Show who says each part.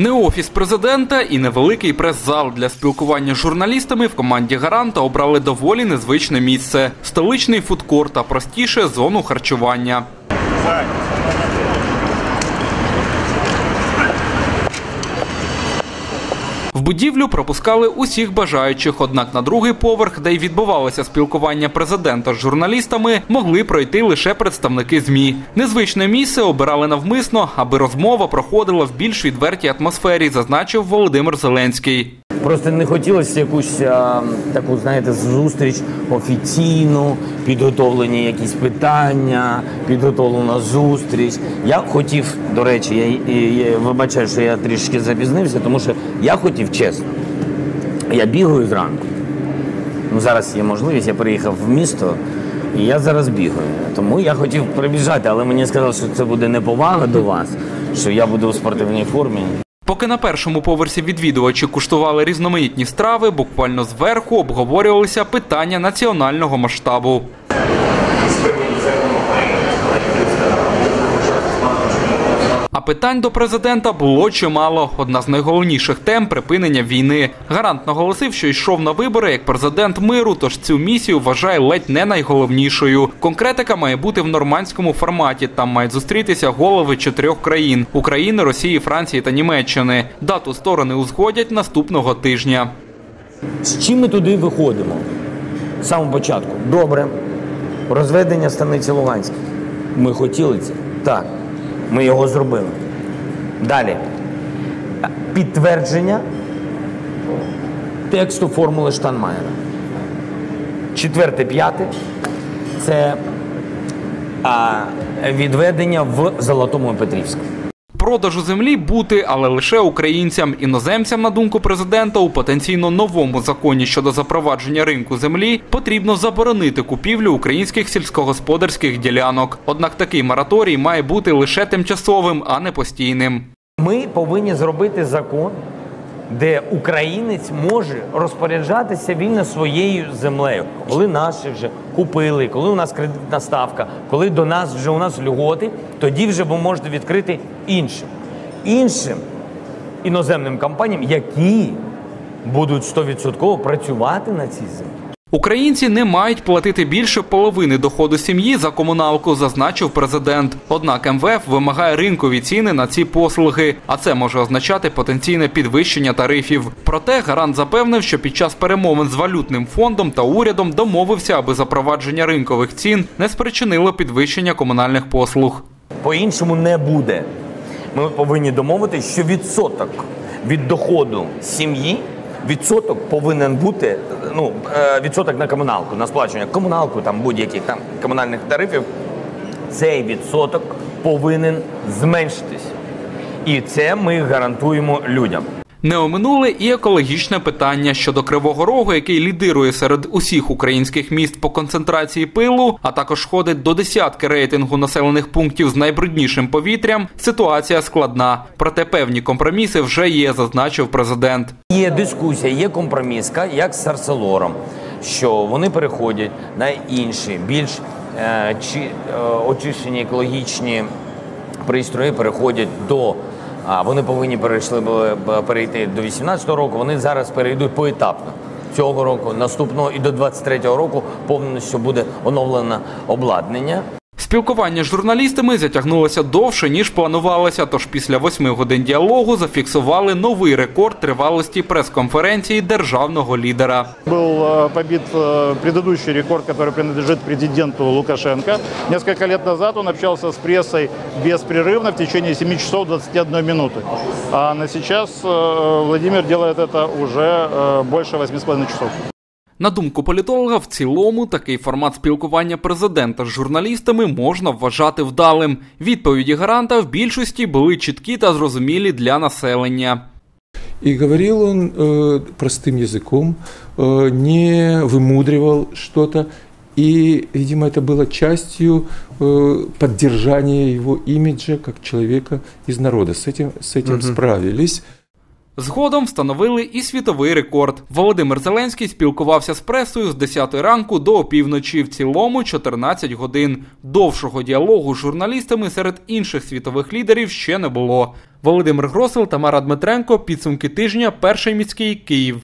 Speaker 1: Не офіс президента і невеликий прес-зал для спілкування з журналістами в команді гаранта обрали доволі незвичне місце столичний фудкорт, а простіше зону харчування. Будівлю пропускали усіх бажаючих, однак на другий поверх, де й відбувалося спілкування президента з журналістами, могли пройти лише представники ЗМІ. Незвичне місце обирали навмисно, аби розмова проходила в більш відвертій атмосфері, зазначив Володимир Зеленський.
Speaker 2: Просто не хотілося якусь а, таку, знаєте, зустріч офіційну, підготовлені якісь питання, підготовлена зустріч. Я хотів, до речі, я, я, вибачаю, що я трішки запізнився, тому що я хотів чесно. Я бігаю зранку. Ну, зараз є можливість, я приїхав в місто, і я зараз бігаю. Тому я хотів прибіжати, але мені сказали, що це буде неповага до вас, що я буду у спортивній формі.
Speaker 1: Поки на першому поверсі відвідувачі куштували різноманітні страви, буквально зверху обговорювалися питання національного масштабу. А питань до президента було чимало. Одна з найголовніших тем припинення війни. Гарант наголосив, що йшов на вибори як президент миру, тож цю місію вважає ледь не найголовнішою. Конкретика має бути в нормандському форматі. Там мають зустрітися голови чотирьох країн: України, Росії, Франції та Німеччини. Дату сторони узгодять наступного тижня.
Speaker 2: З чим ми туди виходимо? З самого початку. Добре. Розведення станиці Луганській. Ми хотіли це? Так. Ми його зробили. Далі. Підтвердження тексту формули Штанмаєра. Четверте, п'яте це а, відведення в Золотому Петрівську.
Speaker 1: Продажу землі бути, але лише українцям. Іноземцям, на думку президента, у потенційно новому законі щодо запровадження ринку землі потрібно заборонити купівлю українських сільськогосподарських ділянок. Однак такий мораторій має бути лише тимчасовим, а не постійним.
Speaker 2: Ми повинні зробити закон, де українець може розпоряджатися вільно своєю землею, коли наші вже купили, коли у нас кредитна ставка, коли до нас вже у нас льготи, тоді вже ви можете відкрити іншим. Іншим іноземним компаніям, які будуть 100% працювати на цій землі.
Speaker 1: Українці не мають платити більше половини доходу сім'ї за комуналку, зазначив президент. Однак МВФ вимагає ринкові ціни на ці послуги, а це може означати потенційне підвищення тарифів. Проте гарант запевнив, що під час перемовин з валютним фондом та урядом домовився, аби запровадження ринкових цін не спричинило підвищення комунальних послуг.
Speaker 2: По-іншому не буде. Ми повинні домовитися, що відсоток від доходу сім'ї відсоток повинен бути ну, е, відсоток на комуналку, на сплачування комуналку, там будь-яких там комунальних тарифів. Цей відсоток повинен зменшитись. І це ми гарантуємо людям.
Speaker 1: Не оминули і екологічне питання щодо Кривого Рогу, який лідирує серед усіх українських міст по концентрації пилу, а також входить до десятки рейтингу населених пунктів з найбруднішим повітрям. Ситуація складна, проте певні компроміси вже є, зазначив президент.
Speaker 2: Є дискусія, є компроміска, як з Арселором, що вони переходять на інші, більш е, чи, е, очищені екологічні пристрої, переходять до. А вони повинні перейшли були перейти до 18-го року. Вони зараз перейдуть поетапно цього року, наступного і до 23-го року повністю буде оновлено обладнання.
Speaker 1: Спілкування з журналістами затягнулося довше ніж планувалося. Тож після восьми годин діалогу зафіксували новий рекорд тривалості прес-конференції державного лідера.
Speaker 3: Был э, побит э, предыдущий рекорд, который принадлежит президенту Лукашенко. Несколько лет назад он общался с прессой беспрерывно в течение 7 часов 21 минуты. А на сейчас э, Владимир делает это уже э, больше 8,5 часов.
Speaker 1: На думку політолога, в цілому такий формат спілкування президента з журналістами можна вважати вдалим. Відповіді гаранта в більшості були чіткі та зрозумілі для населення.
Speaker 4: И говорил он э, простым языком, э, не вымудривал что-то. И, видимо, это было частью э, поддержания его имиджа как человека из народа. С этим, с этим справились.
Speaker 1: Згодом встановили і світовий рекорд. Володимир Зеленський спілкувався з пресою з 10 ранку до опівночі, в цілому 14 годин. Довшого діалогу з журналістами серед інших світових лідерів ще не було. Володимир Гросел, Тамара Дмитренко. Підсумки тижня. Перший міський Київ.